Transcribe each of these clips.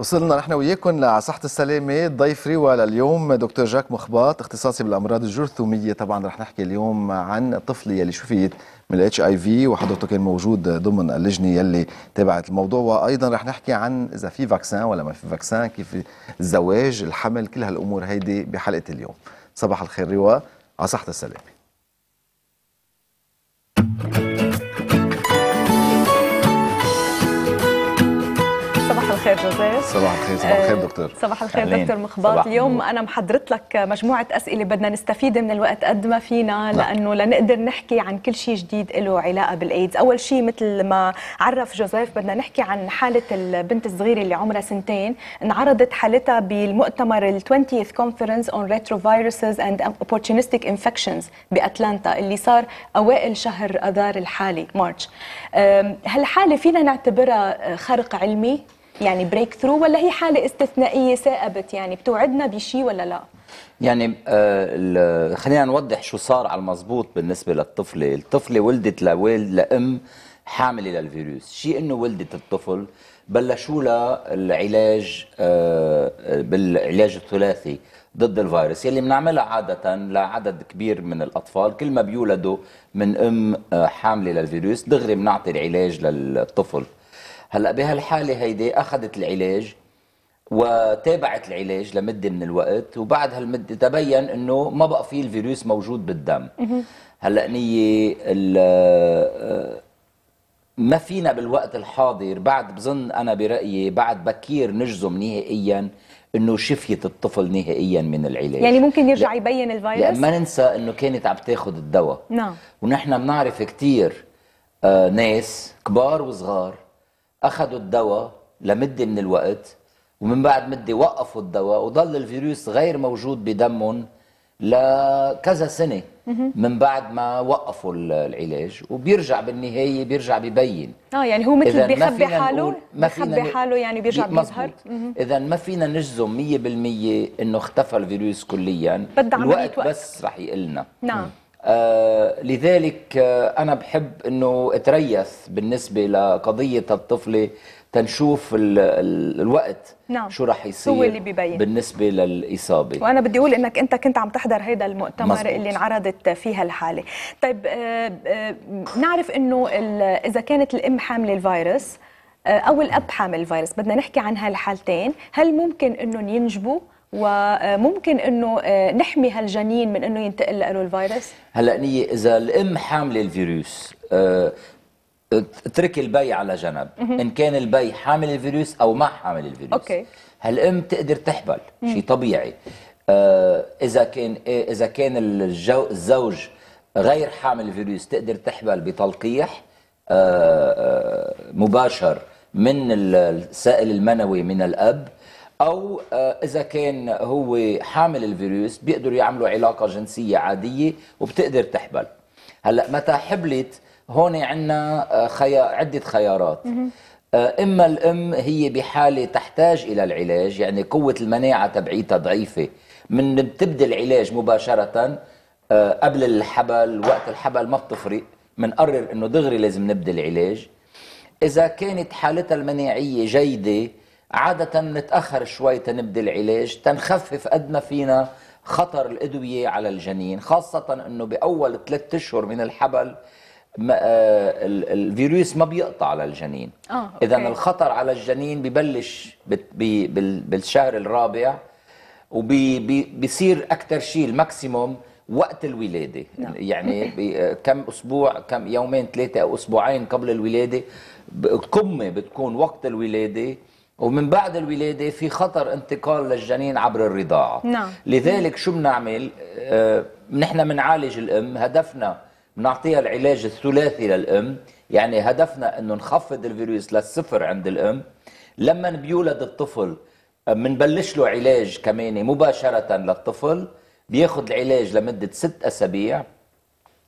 وصلنا نحن وياكم لصحة السلامة ضيف ريفيو لليوم دكتور جاك مخباط اختصاصي بالأمراض الجرثومية. طبعا رح نحكي اليوم عن الطفل يلي شفيت من ال HIV وحضرته كان موجود ضمن اللجنة يلي تابعت الموضوع. وأيضا رح نحكي عن إذا في vaccin ولا ما في vaccin كيف الزواج الحمل كل هالأمور هيدي بحلقة اليوم. صباح الخير ريفيو على صحة السلامة. الخير جوزيف. صباح الخير صباح الخير آه، دكتور. صباح الخير دكتور مخباط اليوم أنا محضرت لك مجموعة أسئلة بدنا نستفيد من الوقت قد ما فينا نعم. لأنه لنقدر نحكي عن كل شيء جديد له علاقة بالايدز أول شيء مثل ما عرف جوزيف بدنا نحكي عن حالة البنت الصغيرة اللي عمرها سنتين. انعرضت حالتها بالمؤتمر ال 20th Conference on Retroviruses and Opportunistic Infections بأتلانتا اللي صار أوائل شهر أذار الحالي مارش. هالحالة فينا نعتبرها خرق علمي. يعني بريك ثرو ولا هي حالة استثنائية ثائبت يعني بتوعدنا بشيء ولا لا؟ يعني آه خلينا نوضح شو صار على المضبوط بالنسبة للطفلة. الطفلة ولدت لوالد لأم حاملة للفيروس. شيء إنه ولدت الطفل بلشوا لها العلاج آه بالعلاج الثلاثي ضد الفيروس يلي بنعملها عادة لعدد كبير من الأطفال. كل ما بيولدوا من أم آه، حاملة للفيروس دغري بنعطي العلاج للطفل. هلا بهالحالة هيدي أخذت العلاج وتابعت العلاج لمدة من الوقت وبعد هالمدة تبين إنه ما بقى في الفيروس موجود بالدم. هلا نية ما فينا بالوقت الحاضر بعد بظن أنا برأيي بعد بكير نجزم نهائيا إنه شفيت الطفل نهائيا من العلاج. يعني ممكن يرجع يبين الفيروس؟ لأن ما ننسى إنه كانت عم تاخذ الدواء. نعم. ونحن بنعرف كثير آه ناس كبار وصغار أخذوا الدواء لمدة من الوقت ومن بعد مدة وقفوا الدواء وضل الفيروس غير موجود بدمهم لكذا سنة. من بعد ما وقفوا العلاج وبيرجع بالنهاية بيرجع ببين. آه يعني هو مثل بيخبي حاله ما بيخبي حاله يعني بيرجع بيظهر. اذا ما فينا نجزم 100% إنه اختفى الفيروس كليا. الوقت وقت. بس رح يقلنا. نعم. آه لذلك آه أنا بحب إنه أتريث بالنسبة لقضية الطفله تنشوف ال ال الوقت نعم. شو راح يصير هو اللي ببين. بالنسبة للإصابة وأنا بدي أقول إنك أنت كنت عم تحضر هذا المؤتمر مزبوط. اللي انعرضت فيها الحاله طيب آه آه نعرف إنه إذا كانت الأم حاملة الفيروس أو الأب حامل الفيروس بدنا نحكي عن هالحالتين هل ممكن إنهم ينجبوا وممكن إنه آه، نحمي هالجنين من إنه ينتقل له الفيروس؟ هلا نيه إذا الأم حاملة الفيروس آه، اترك البي على جنب. إن كان البي حامل الفيروس أو ما حامل الفيروس. أوكي. هالأم تقدر تحبل شيء طبيعي. آه، إذا كان إذا كان الزوج غير حامل الفيروس تقدر تحبل بتلقيح مباشر من السائل المنوي من الأب. أو آه، إذا كان هو حامل الفيروس بيقدروا يعملوا علاقة جنسية عادية وبتقدر تحبل. هلأ متى حبلت هون عندنا آه، خيار عدة خيارات. آه، إما الأم هي بحالة تحتاج إلى العلاج يعني قوة المناعة تبعيتها ضعيفة. من بتبدأ العلاج مباشرة قبل الحبل وقت الحبل ما بتفرق. بنقرر إنه دغري لازم نبدأ العلاج. إذا كانت حالتها المناعية جيدة عادة نتأخر شوي تنبدي العلاج تنخفف قد ما فينا خطر الأدوية على الجنين خاصة أنه بأول ثلاثة أشهر من الحبل ما آه الفيروس ما بيقطع على الجنين. آه، إذا الخطر على الجنين ببلش بالشهر الرابع وبيصير أكثر شيء الماكسيموم وقت الولادة. نعم. يعني كم أسبوع كم يومين ثلاثة أو أسبوعين قبل الولادة القمة بتكون وقت الولادة ومن بعد الولادة في خطر انتقال للجنين عبر الرضاعة. نعم. لذلك شو بنعمل؟ آه نحن بنعالج الأم هدفنا بنعطيها العلاج الثلاثي للأم يعني هدفنا أنه نخفض الفيروس للصفر عند الأم. لما بيولد الطفل بنبلش له علاج كمان مباشرة للطفل بياخذ العلاج لمدة ست أسابيع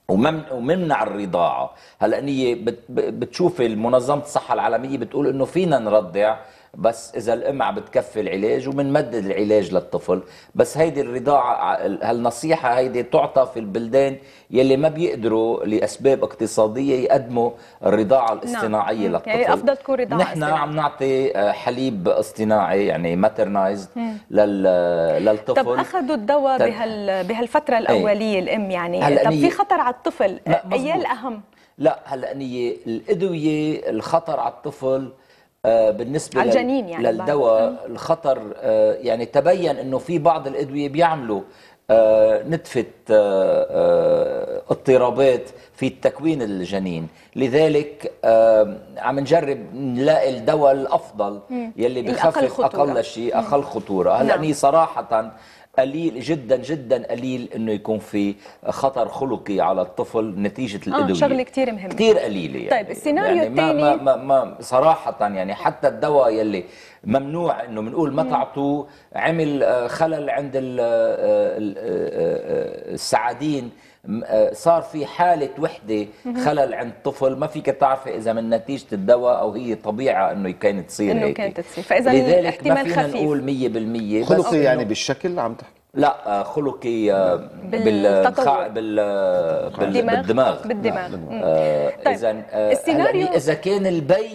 وممنع الرضاعة. هلأ نية بتشوف منظمة الصحة العالمية بتقول إنه فينا نرضع بس إذا الأم عم بتكفي العلاج وبنمدد العلاج للطفل بس هيدي الرضاعة هالنصيحة هيدي تعطى في البلدان يلي ما بيقدروا لأسباب اقتصادية يقدموا الرضاعة الاصطناعية نعم. للطفل. يعني أفضل تكون رضاعة نحن عم نعطي آه، حليب اصطناعي يعني ماترنايزد للطفل. طب أخذوا الدواء تل- بهال بهالفترة الأولية الأم يعني. هلأ طب في خطر على الطفل. إيه. الأهم؟ لا هلا الأدوية الخطر على الطفل بالنسبة على لل- الجنين يعني للدواء الخطر آه، يعني تبين إنه في بعض الأدوية بيعملوا آه، نتفه آه، آه، اضطرابات في تكوين الجنين. لذلك آه، عم نجرب نلاقي الدواء الأفضل يلي بخفف. أقل شيء أقل خطورة. هلأ نعم. صراحة قليل جدا جدا قليل إنه يكون في خطر خلقي على الطفل نتيجة الأدوية. شغلة كتير مهمة. كثير قليلة يعني. طيب، السيناريو يعني ما ما, التاني- ما, ما صراحة يعني حتى الدواء يلي ممنوع إنه بنقول ما تعطوه عمل آه، خلل عند ال- آه، آه، آه، السعادين آه، صار في حالة وحدة خلل عند طفل ما فيك تعرفي إذا من نتيجة الدواء أو هي طبيعة إنه كانت تصير إنه هيك كانت تصير. فإذا لذلك ما فينا خفيف. نقول 100% بس خلقي يعني بالشكل عم تحكي لا آه، خلقي آه، بال. بال بال دماغ. بالدماغ بالدماغ. آه طيب، إذا آه السيناريو- هلأ إذا كان البي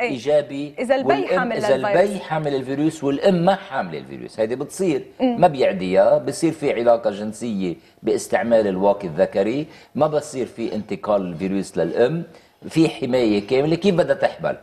إيه. إيجابي إذا البي حامل إذا. البي حامل الفيروس والإم ما حامله الفيروس هيدي بتصير. ما بيعديها بصير في علاقة جنسية باستعمال الواقي الذكري. ما بصير في انتقال الفيروس للإم. في حماية كاملة. كيف بدها تحبل؟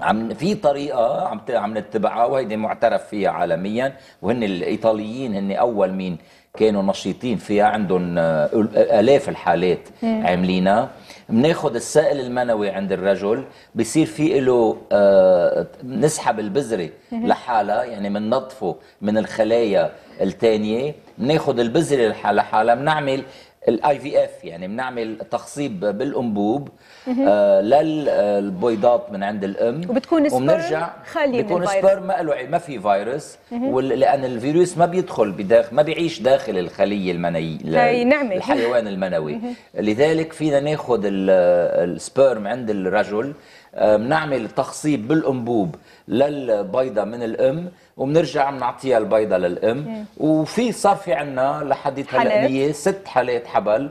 عم في طريقة عم عم نتبعها وهيدي معترف فيها عالميا. وهن الإيطاليين هن أول مين كانوا نشيطين فيها. عندهم آه، آلاف الحالات عاملينها. بناخذ السائل المنوي عند الرجل. بصير في له آه، نسحب البذرة لحالها يعني بننظفه من الخلايا الثانية بناخذ البذرة لح- لحالها. بنعمل ال IVF يعني بنعمل تخصيب بالأنبوب آه للبويضات من عند الأم. وبتكون وبنرجع خالية من بيكون الفيروس. sperm ما له ما في فيروس لأن الفيروس ما بيدخل بداخل ما بيعيش داخل الخلية المنويه. الحيوان المنوي. لذلك فينا ناخذ ال- ال sperm عند الرجل بنعمل تخصيب بالأنبوب للبيضة من الأم وبنرجع بنعطيها البيضة للأم. وفي صار في عنا لحد. هلا هي ست حالات حبل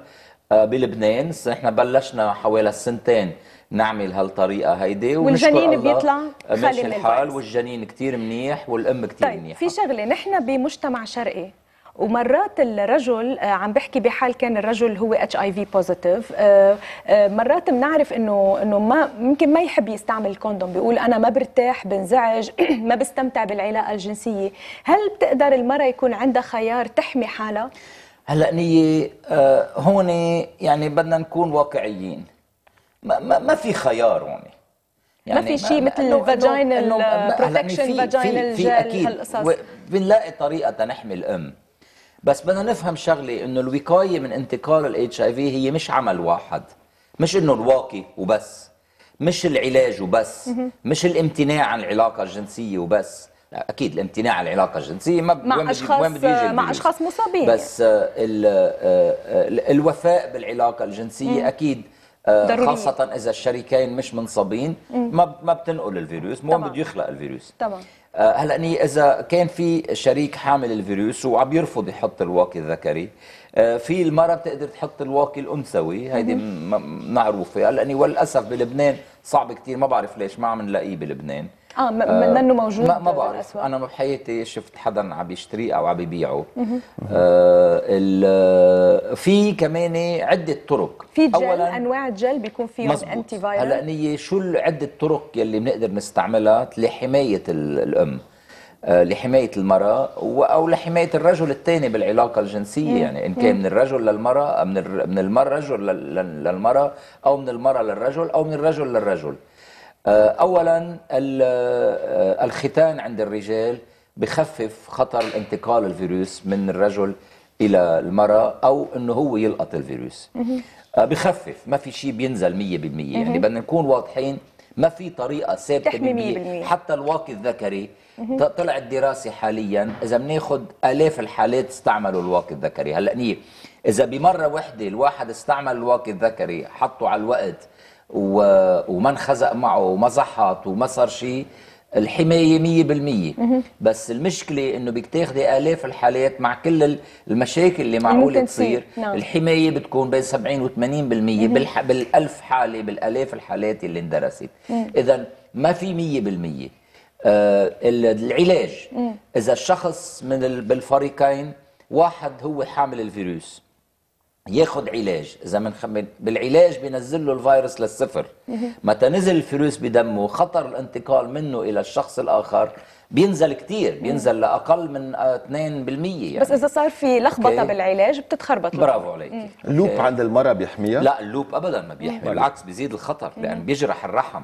آه، بلبنان. إحنا بلشنا حوالي السنتين نعمل هالطريقة هيدي والجنين بيطلع آه، خالي من الحال. والجنين كتير منيح والأم كتير طيب منيحة. في شغلة نحن بمجتمع شرقي ومرات الرجل آه، عم بحكي بحال كان الرجل هو HIV positive مرات بنعرف إنه إنه ما ممكن ما يحب يستعمل ال condom بيقول أنا ما برتاح بنزعج ما بستمتع بالعلاقة الجنسية. هل بتقدر المرأة يكون عندها خيار تحمي حالها؟ هلأ نية آه، هون يعني بدنا نكون واقعيين. ما, ما, ما في خيار هون. ما في شيء مثل vaginal protection, vaginal gel، هالقصص. بنلاقي طريقة نحمي الأم. بس بدنا نفهم شغلة إنه الوقاية من انتقال الاتش اي في هي مش عمل واحد. مش إنه الواقي وبس. مش العلاج وبس. مش الامتناع عن العلاقة الجنسية وبس. لا أكيد الامتناع عن العلاقة الجنسية ما مع وين أشخاص- وين بده يجي مع؟ أشخاص مصابين. بس آه، ال- آه، آه، الوفاء بالعلاقة الجنسية أكيد آه، ضرورية. خاصة إذا الشريكين مش منصابين ما ما بتنقل الفيروس مو. بده يخلق الفيروس. طبعا هلا ني إذا كان في شريك حامل الفيروس وعم يرفض يحط الواقي الذكري آه، في المراه بتقدر تحط الواقي الأنثوي هيدي م- م- معروفة. هلا ني وللأسف بلبنان صعب كتير ما بعرف ليش ما عم نلاقيه بلبنان. آه منه موجود ما, ما بعرف. أنا بحياتي شفت حدا عم يشتريه أو عم يبيعه آه في كمان عدة طرق. في جل أنواع جل بيكون فيهم. انتي هلأ فايروس نية شو ال- عدة طرق يلي بنقدر نستعملها لحماية ال- الأم؟ آه، لحماية المرأة أو لحماية الرجل الثاني بالعلاقة الجنسية. يعني إن كان من الرجل للمرأة من من المرأة رجل لل- لل- للمرأة أو من المرأة للرجل أو من الرجل للرجل. آه، أولا ال- آه، الختان عند الرجال بخفف خطر انتقال الفيروس من الرجل إلى المرأة أو إنه هو يلقط الفيروس. آه، بخفف ما في شيء بينزل 100% يعني بدنا نكون واضحين ما في طريقة ثابتة تحمي 100% 100%. حتى الواقي الذكري طلعت دراسة حاليا إذا بناخذ آلاف الحالات استعملوا الواقي الذكري. هلأ نية إذا بمرة واحدة الواحد استعمل الواقي الذكري حطه على الوقت. وما انخزق معه وما زحط وما صار شيء الحماية 100% بس المشكلة إنه بدك تاخذي آلاف الحالات مع كل ال- المشاكل اللي معقولة تصير. نعم. الحماية بتكون بين 70 و 80% بالح... بالألف حالة بالآلاف الحالات اللي اندرست. اذا ما في 100% آه ال- العلاج. إذا الشخص من ال... بالفريقين واحد هو حامل الفيروس. ياخذ علاج. إذا من خ... من- بالعلاج بينزل له الفيروس للصفر. متى نزل الفيروس بدمه خطر الانتقال منه إلى الشخص الآخر بينزل كتير. بينزل لأقل من آه، 2% يعني. بس إذا صار في لخبطة أوكي. بالعلاج بتتخربط. برافو عليك. اللوب عند المرأة بيحميها؟ لا اللوب ابدا ما بيحمي. بالعكس بيزيد الخطر لأن بيجرح الرحم.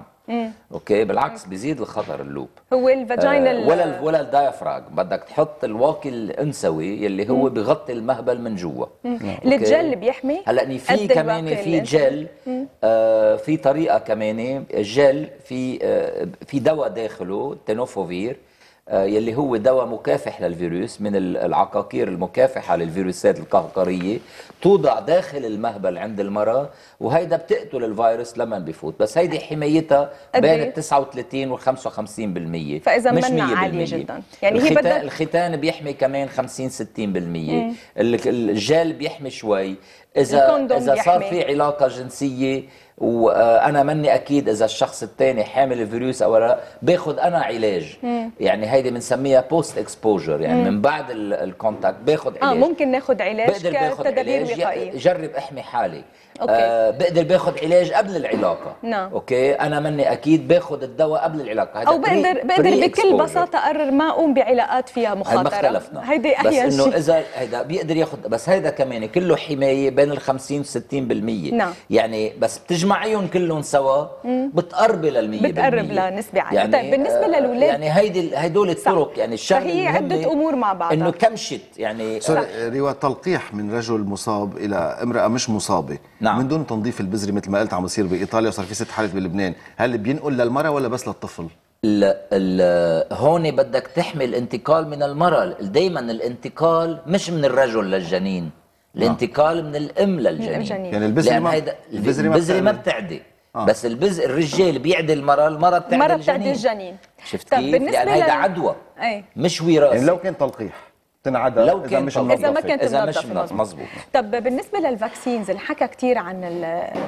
أوكي؟ بالعكس بيزيد الخطر اللوب. هو ال vaginal آه، ولا ولا ال diaphragm بدك تحط الواقي الأنثوي يلي هو بغطي المهبل من جوا؟ الجل بيحمي هلأ في كمان في جل. آه في طريقة كمان جل في آه في دواء داخله تنوفوفير. يلي هو دواء مكافح للفيروس من ال- العقاقير المكافحة للفيروسات القهقرية توضع داخل المهبل عند المرأة وهيدا بتقتل الفيروس لما بيفوت بس هيدي حمايتها بين؟ ال 39 وال 55% فإذا مش منا 100%. عالية جداً. يعني هي بدها- الختان بيحمي كمان 50 60% ال- الجل بيحمي شوي اذا ال condom إذا صار. في علاقة جنسية وأنا مني أكيد إذا الشخص الثاني حامل الفيروس أو لا باخذ أنا علاج. يعني هيدي بنسميها post exposure يعني من بعد ال- ال contact باخذ آه علاج. ممكن ناخذ علاج كتدابير علاج وقائيه جرب احمي حالي. أوكي. آه بقدر باخذ علاج قبل العلاقة نعم. أوكي أنا مني أكيد باخذ الدواء قبل العلاقة هذا أو بقدر بقدر pre بكل exposure. بساطة أقرر ما أقوم بعلاقات فيها هي ما مخاطره اختلفنا هيدي بس إنه إذا هيدا بيقدر ياخذ بس هيدا كمان كله حماية بين ال 50 و 60% نعم. يعني بس بتجمعيهم كلهم سوا بتقربي لل 100% بتقرب لنسبة عالية. طيب، بالنسبة آه، للأولاد- يعني هيدي هدول الطرق يعني الشغلة فهي عدة أمور مع بعضها. إنه كمشت يعني سوري روا تلقيح من رجل مصاب إلى امرأة مش مصابة نعم. من دون تنظيف البذري مثل ما قلت عم بصير بإيطاليا وصار في ست حالات بلبنان هل بينقل للمرأة ولا بس للطفل ال ال هون بدك تحمي الانتقال من المرأة دايما الانتقال مش من الرجل للجنين الانتقال من الأم للجنين. يعني البذري ما- البذري ما ما بتعدي. آه. بس البز الرجال بيعدي المرأة المرأة بتعدي الجنين بتعدي الجنين شفت طب كيف؟ لأن هيدا لل- عدوى أي. مش وراثة يعني لو كان تلقيح تنعدى لو إذا مش. إذا ما. كانت إذا مش مظبوط. طب بالنسبة لل vaccines اللي حكى كثير عن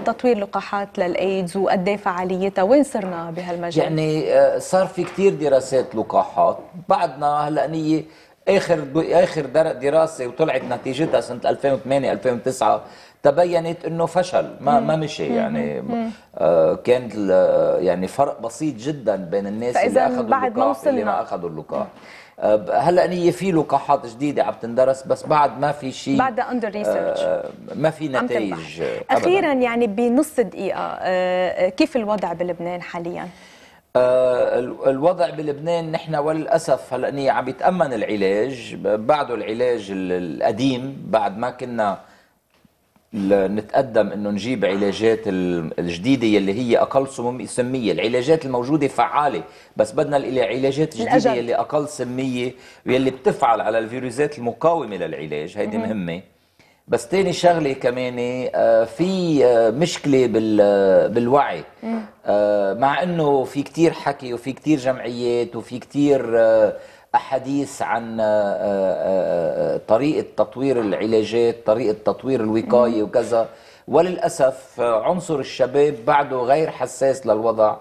تطوير لقاحات للإيدز وقد إيه فعاليتها وين صرنا بهالمجال؟ يعني آه، صار في كتير دراسات لقاحات. بعدنا هلأ نية آخر آخر در- دراسة وطلعت نتيجتها سنة 2008 2009 تبينت إنه فشل. ما ما مشي يعني. آه كان يعني فرق بسيط جدا بين الناس اللي أخذوا بعد ما اللقاح واللي ما أخذوا اللقاح. هلأ نية في لقاحات جديدة عم تندرس بس بعد ما في شيء بعدها under research. ما في نتائج. آه،. أخيرا يعني بنص دقيقة آه، كيف الوضع بلبنان حاليا؟ آه، ال- الوضع بلبنان نحن وللأسف هلأ عم يتأمن العلاج بعده العلاج ال- القديم بعد ما كنا نتقدم إنه نجيب علاجات ال- الجديدة يلي هي أقل سمية، العلاجات الموجودة فعالة بس بدنا العلاجات الجديدة الأجل. يلي أقل سمية واللي بتفعل على الفيروسات المقاومة للعلاج، هيدي مهمة. بس تاني شغلة كمان آه، في آه، مشكلة بال- بالوعي. آه، مع إنه في كتير حكي وفي كتير جمعيات وفي كتير أحاديث عن آه، آه، آه، طريقة تطوير العلاجات طريقة تطوير الوقاية وكذا. وللأسف عنصر الشباب بعده غير حساس للوضع.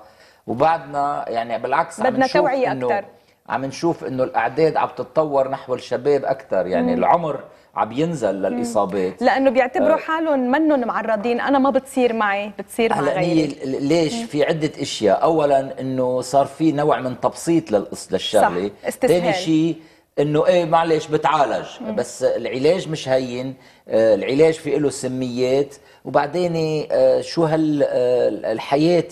وبعدنا يعني بالعكس عم بدنا إنه أكتر. عم نشوف إنه الأعداد عم تتطور نحو الشباب أكثر يعني العمر عم ينزل للإصابات. لأنه بيعتبروا حالهم منهم معرضين. أنا ما بتصير معي بتصير مع غيري ليش في عدة أشياء. اولا إنه صار في نوع من تبسيط للقص للشغلة. ثاني شيء إنه إيه معلش بتعالج بس العلاج مش هين. آه، العلاج في له سميات وبعدين آه، شو هال آه،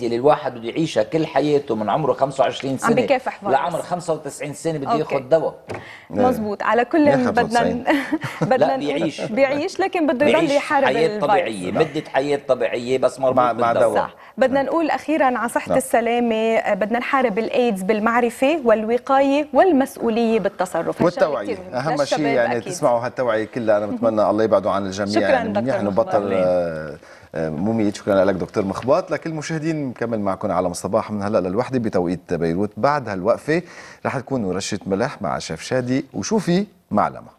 اللي الواحد بده يعيشها كل حياته من عمره 25 سنة بكافح فيروس. لعمر 95 سنة بده. ياخذ دواء مزبوط على كل بدنا 95. بدنا لا، بيعيش. بيعيش لكن بده يضل يحارب حياة الفيروس طبيعية مدة حياة طبيعية بس مربوط مع- مع بالدواء دواء. صح بدنا نقول أخيرا على صحة نعم. السلامة آه، بدنا نحارب الايدز بالمعرفة والوقاية والمسؤولية بالتصرف والتوعية. أهم شيء يعني أكيد. تسمعوا هالتوعية كلها أنا بتمنى الله يبعده عن الجميع. شكراً يعني دكتور. بطل آه، مميت شكرا لك دكتور مخباط لكل المشاهدين نكمل معكم على الصباح من هلأ للوحدة بتوقيت بيروت. بعد هالوقفة رح تكون رشة ملح مع شيف شادي وشوفي معلمة.